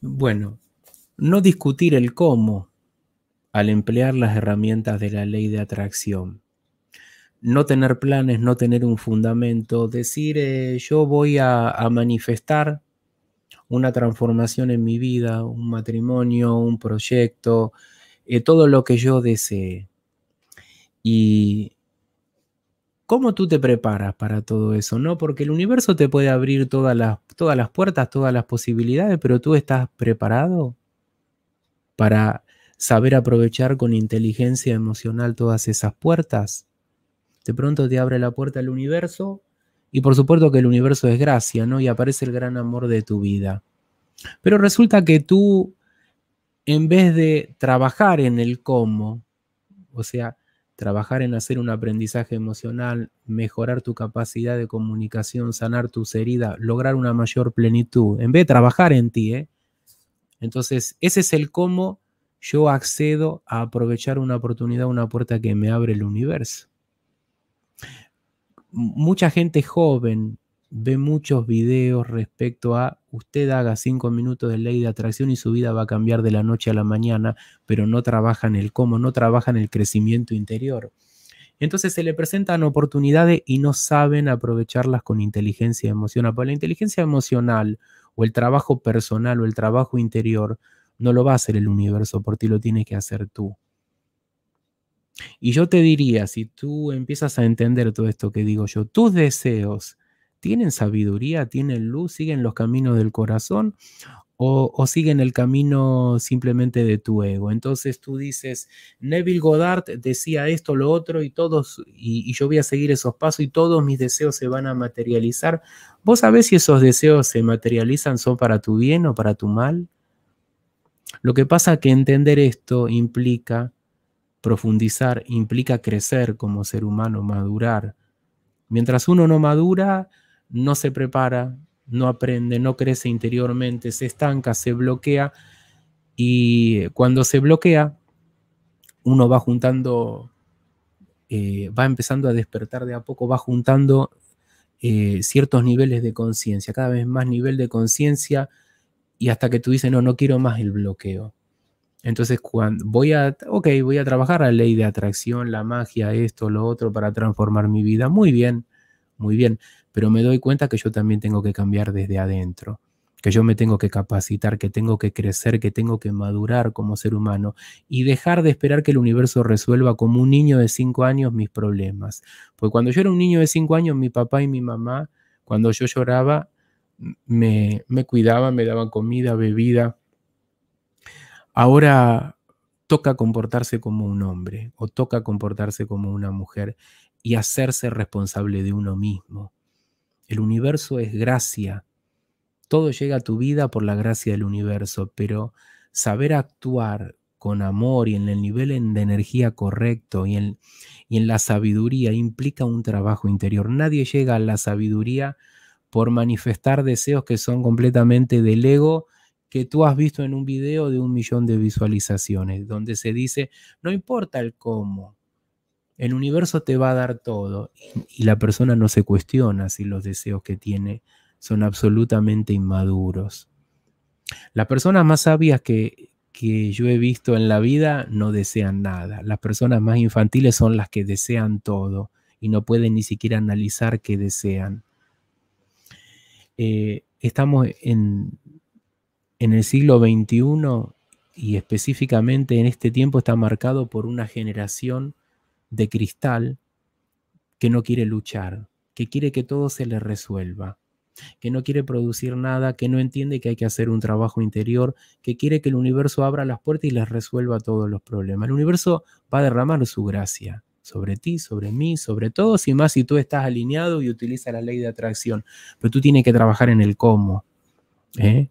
Bueno, no discutir el cómo al emplear las herramientas de la ley de atracción. No tener planes, no tener un fundamento, decir eh, yo voy a, manifestar una transformación en mi vida, un matrimonio, un proyecto, eh, todo lo que yo desee. Y ¿cómo tú te preparas para todo eso? ¿No? Porque el universo te puede abrir todas las, todas las puertas, todas las posibilidades, pero tú estás preparado para saber aprovechar con inteligencia emocional todas esas puertas. De pronto te abre la puerta al universo y por supuesto que el universo es gracia, ¿no? Y aparece el gran amor de tu vida. Pero resulta que tú, en vez de trabajar en el cómo, o sea, trabajar en hacer un aprendizaje emocional, mejorar tu capacidad de comunicación, sanar tus heridas, lograr una mayor plenitud, en vez de trabajar en ti, ¿eh? Entonces, ese es el cómo yo accedo a aprovechar una oportunidad, una puerta que me abre el universo. Mucha gente joven ve muchos videos respecto a usted haga cinco minutos de ley de atracción y su vida va a cambiar de la noche a la mañana, pero no trabaja en el cómo, no trabaja en el crecimiento interior. Entonces se le presentan oportunidades y no saben aprovecharlas con inteligencia emocional. Porque la inteligencia emocional o el trabajo personal o el trabajo interior no lo va a hacer el universo por ti, lo tienes que hacer tú. Y yo te diría, si tú empiezas a entender todo esto que digo yo, tus deseos tienen sabiduría, tienen luz, siguen los caminos del corazón o, siguen el camino simplemente de tu ego. Entonces tú dices, Neville Goddard decía esto, lo otro, y todos, y, y, yo voy a seguir esos pasos y todos mis deseos se van a materializar. ¿Vos sabés si esos deseos se materializan son para tu bien o para tu mal? Lo que pasa que entender esto implica profundizar, implica crecer como ser humano, madurar. Mientras uno no madura, no se prepara, no aprende, no crece interiormente, se estanca, se bloquea y cuando se bloquea, uno va juntando, eh, va empezando a despertar de a poco, va juntando eh, ciertos niveles de conciencia, cada vez más nivel de conciencia y hasta que tú dices, no, no quiero más el bloqueo. Entonces, cuando voy a, ok, voy a trabajar la ley de atracción, la magia, esto, lo otro, para transformar mi vida. Muy bien, muy bien. Pero me doy cuenta que yo también tengo que cambiar desde adentro, que yo me tengo que capacitar, que tengo que crecer, que tengo que madurar como ser humano y dejar de esperar que el universo resuelva como un niño de cinco años mis problemas. Porque cuando yo era un niño de cinco años, mi papá y mi mamá, cuando yo lloraba, me, me cuidaban, me daban comida, bebida. Ahora toca comportarse como un hombre o toca comportarse como una mujer y hacerse responsable de uno mismo. El universo es gracia. Todo llega a tu vida por la gracia del universo, pero saber actuar con amor y en el nivel de energía correcto y en, y en la sabiduría implica un trabajo interior. Nadie llega a la sabiduría por manifestar deseos que son completamente del ego que tú has visto en un video de un millón de visualizaciones, donde se dice, no importa el cómo, el universo te va a dar todo y, la persona no se cuestiona si los deseos que tiene son absolutamente inmaduros. Las personas más sabias que, que yo he visto en la vida no desean nada. Las personas más infantiles son las que desean todo y no pueden ni siquiera analizar qué desean. Eh, estamos en, en el siglo XXI y específicamente en este tiempo está marcado por una generación de cristal que no quiere luchar, que quiere que todo se le resuelva, que no quiere producir nada, que no entiende que hay que hacer un trabajo interior, que quiere que el universo abra las puertas y les resuelva todos los problemas. El universo va a derramar su gracia, sobre ti, sobre mí, sobre todos y más si tú estás alineado y utilizas la ley de atracción. Pero tú tienes que trabajar en el cómo. ¿eh?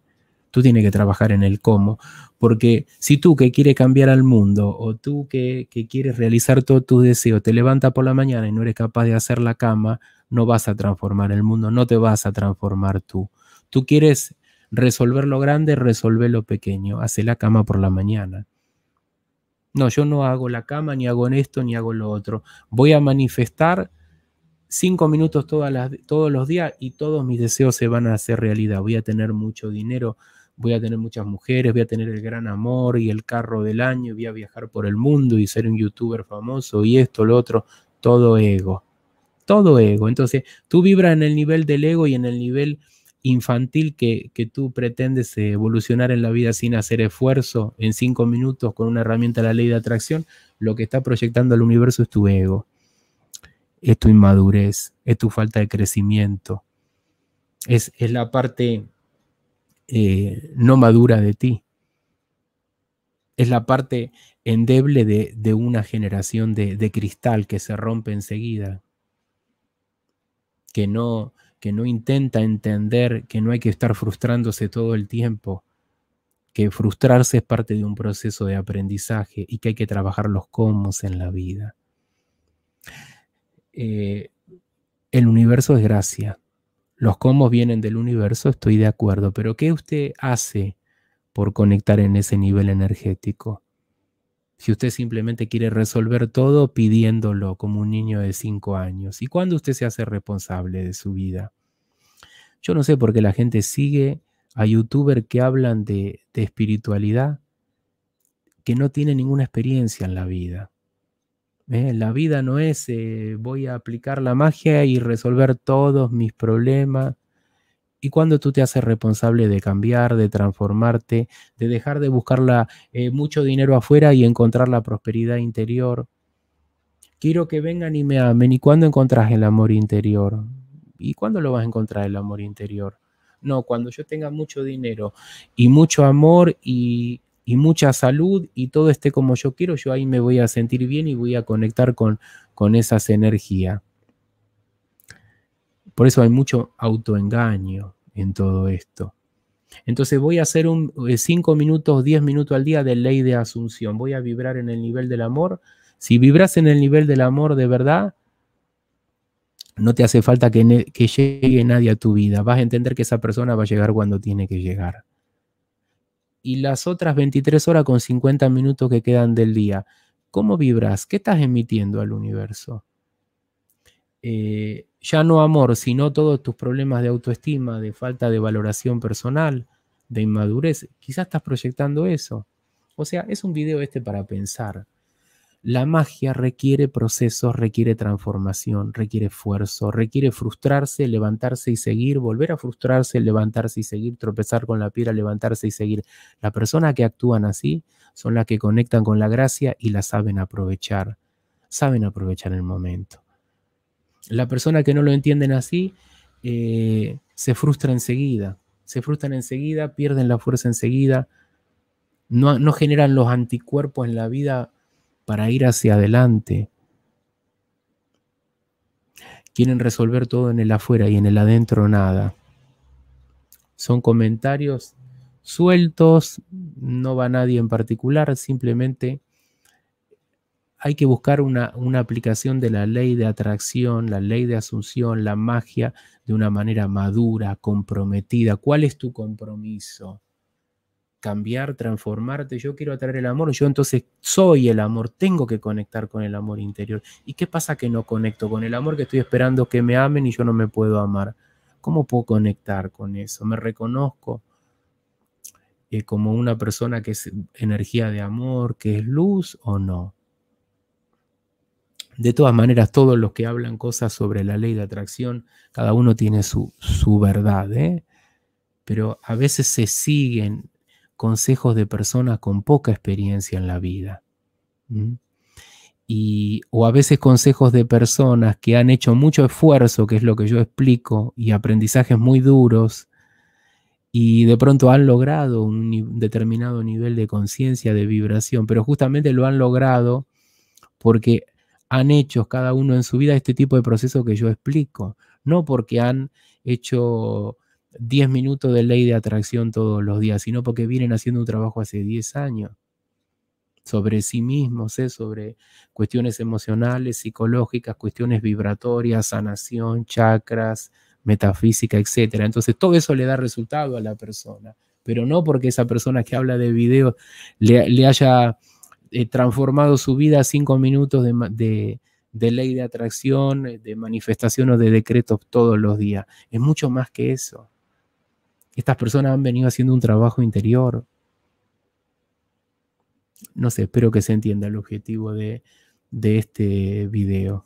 Tú tienes que trabajar en el cómo. Porque si tú que quieres cambiar al mundo o tú que, que quieres realizar todos tus deseos, te levantas por la mañana y no eres capaz de hacer la cama, no vas a transformar el mundo, no te vas a transformar tú. Tú quieres resolver lo grande, resolver lo pequeño. Hace la cama por la mañana. No, yo no hago la cama, ni hago esto, ni hago lo otro. Voy a manifestar cinco minutos todas todos los días y todos mis deseos se van a hacer realidad. Voy a tener mucho dinero, voy a tener muchas mujeres, voy a tener el gran amor y el carro del año, voy a viajar por el mundo y ser un youtuber famoso y esto, lo otro, todo ego. Todo ego. Entonces, tú vibras en el nivel del ego y en el nivel infantil que, que, tú pretendes evolucionar en la vida sin hacer esfuerzo en cinco minutos con una herramienta de la ley de atracción, lo que está proyectando al universo es tu ego, es tu inmadurez, es tu falta de crecimiento, es, es la parte eh, no madura de ti. Es la parte endeble de, una generación de, de, cristal que se rompe enseguida, que no, que no intenta entender que no hay que estar frustrándose todo el tiempo, que frustrarse es parte de un proceso de aprendizaje y que hay que trabajar los cómo en la vida. Eh, el universo es gracia. Los cómo vienen del universo, estoy de acuerdo, pero ¿qué usted hace por conectar en ese nivel energético? Si usted simplemente quiere resolver todo pidiéndolo como un niño de cinco años, ¿y cuándo usted se hace responsable de su vida? Yo no sé por qué la gente sigue a youtubers que hablan de, de espiritualidad que no tienen ninguna experiencia en la vida. ¿Eh? La vida no es eh, voy a aplicar la magia y resolver todos mis problemas. Y cuando tú te haces responsable de cambiar, de transformarte, de dejar de buscar eh, mucho dinero afuera y encontrar la prosperidad interior. Quiero que vengan y me amen. ¿Y cuándo encontrás el amor interior? ¿Y cuándo lo vas a encontrar el amor interior? No, cuando yo tenga mucho dinero y mucho amor y, y mucha salud y todo esté como yo quiero, yo ahí me voy a sentir bien y voy a conectar con, con esas energías. Por eso hay mucho autoengaño en todo esto. Entonces voy a hacer un 5 eh, minutos, 10 minutos al día de ley de asunción. Voy a vibrar en el nivel del amor. Si vibras en el nivel del amor de verdad, no te hace falta que, que llegue nadie a tu vida. Vas a entender que esa persona va a llegar cuando tiene que llegar y las otras 23 horas con 50 minutos que quedan del día, ¿cómo vibras? ¿Qué estás emitiendo al universo? Eh, ya no amor, sino todos tus problemas de autoestima, de falta de valoración personal, de inmadurez, quizás estás proyectando eso. O sea, es un video este para pensar. La magia requiere procesos, requiere transformación, requiere esfuerzo, requiere frustrarse, levantarse y seguir, volver a frustrarse, levantarse y seguir, tropezar con la piedra, levantarse y seguir. Las personas que actúan así son las que conectan con la gracia y la saben aprovechar, saben aprovechar el momento. La persona que no lo entienden así eh, se frustra enseguida, se frustran enseguida, pierden la fuerza enseguida, no, no generan los anticuerpos en la vida para ir hacia adelante. Quieren resolver todo en el afuera y en el adentro nada. Son comentarios sueltos, no va nadie en particular, simplemente hay que buscar una, una, aplicación de la ley de atracción, la ley de asunción, la magia de una manera madura, comprometida. ¿Cuál es tu compromiso? Cambiar, transformarte, yo quiero atraer el amor, yo entonces soy el amor, tengo que conectar con el amor interior. ¿Y qué pasa que no conecto con el amor que estoy esperando que me amen y yo no me puedo amar? ¿Cómo puedo conectar con eso? ¿Me reconozco eh, como una persona que es energía de amor, que es luz o no? De todas maneras, todos los que hablan cosas sobre la ley de atracción, cada uno tiene su, su verdad, ¿eh? pero a veces se siguen consejos de personas con poca experiencia en la vida. Y, o a veces consejos de personas que han hecho mucho esfuerzo, que es lo que yo explico, y aprendizajes muy duros, y de pronto han logrado un determinado nivel de conciencia, de vibración, pero justamente lo han logrado porque han hecho cada uno en su vida este tipo de proceso que yo explico, no porque han hecho 10 minutos de ley de atracción todos los días, sino porque vienen haciendo un trabajo hace 10 años sobre sí mismos, ¿eh? sobre cuestiones emocionales, psicológicas, cuestiones vibratorias, sanación, chakras, metafísica, etc. Entonces todo eso le da resultado a la persona, pero no porque esa persona que habla de video le, haya eh, transformado su vida a 5 minutos de, de ley de atracción, de manifestación o de decretos todos los días. Es mucho más que eso Estas personas han venido haciendo un trabajo interior. No sé, espero que se entienda el objetivo de, de este video.